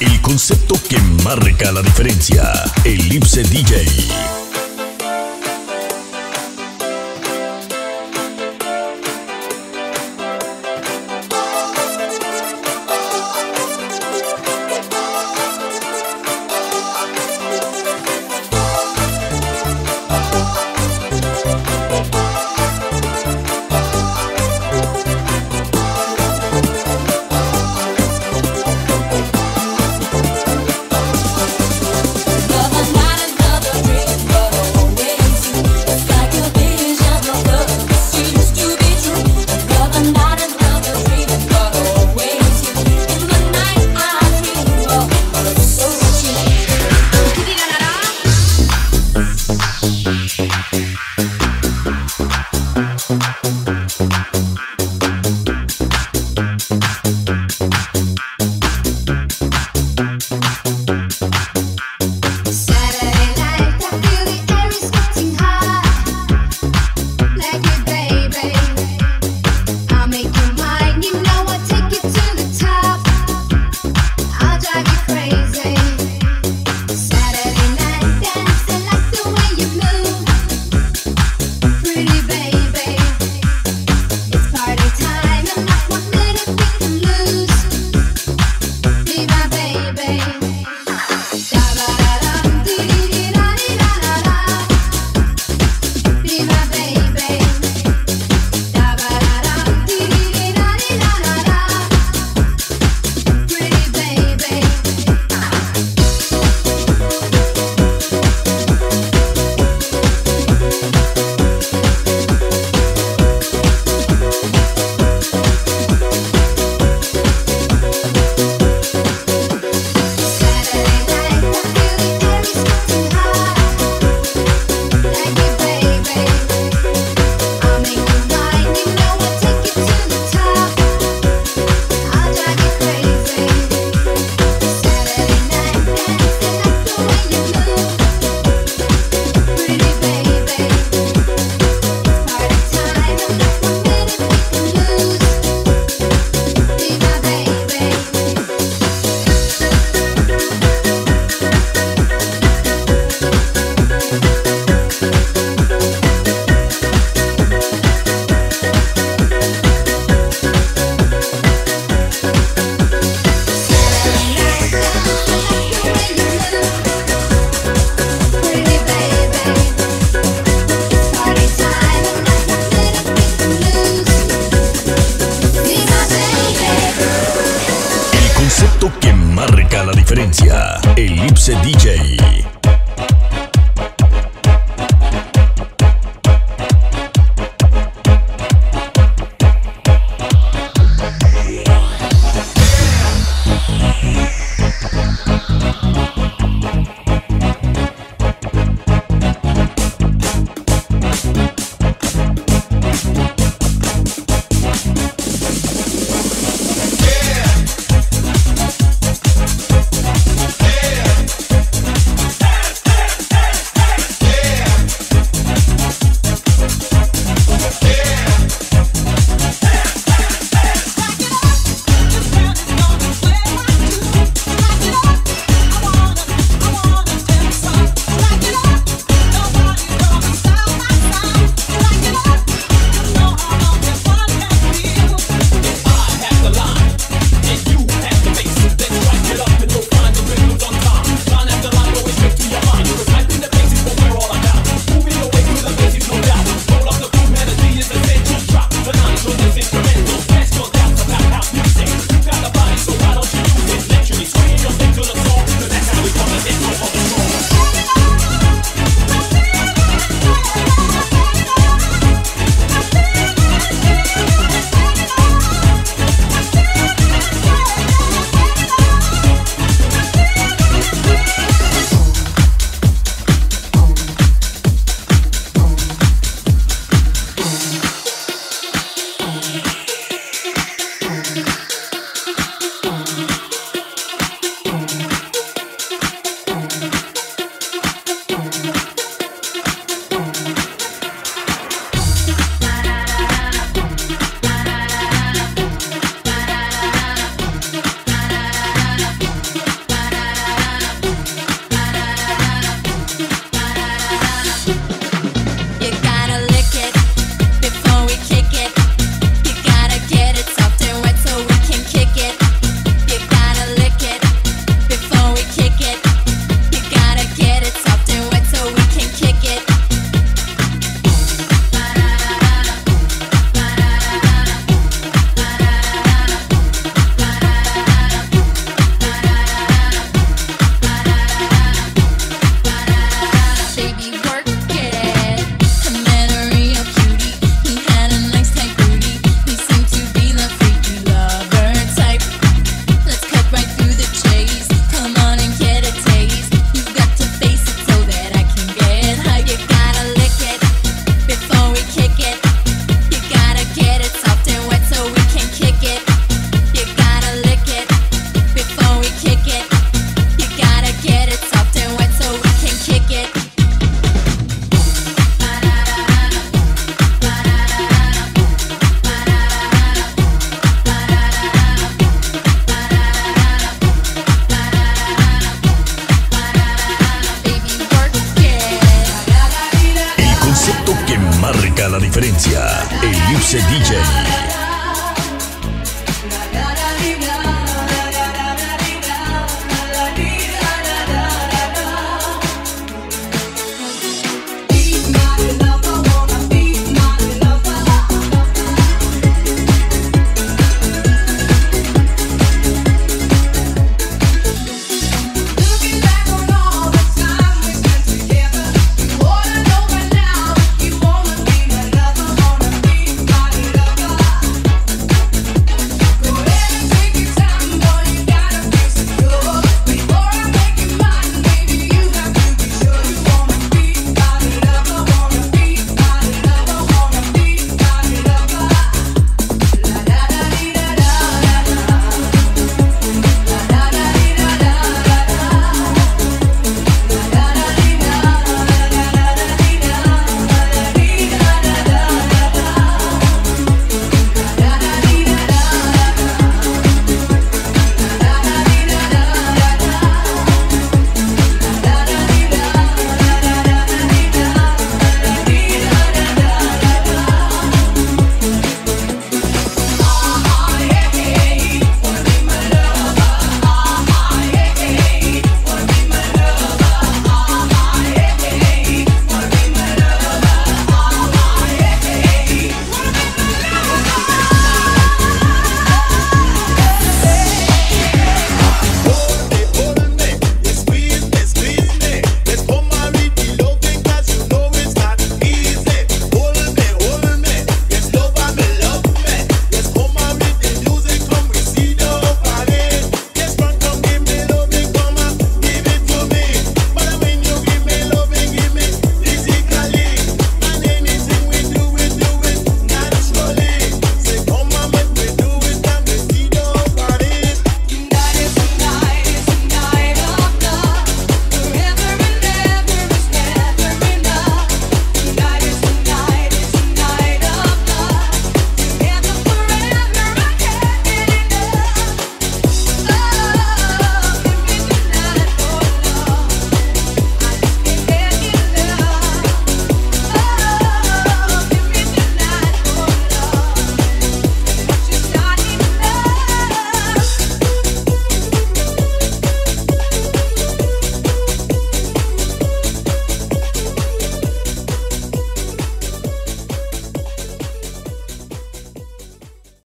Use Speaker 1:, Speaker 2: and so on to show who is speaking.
Speaker 1: El concepto que marca la diferencia. Elipse DJ. la diferencia. El DJ.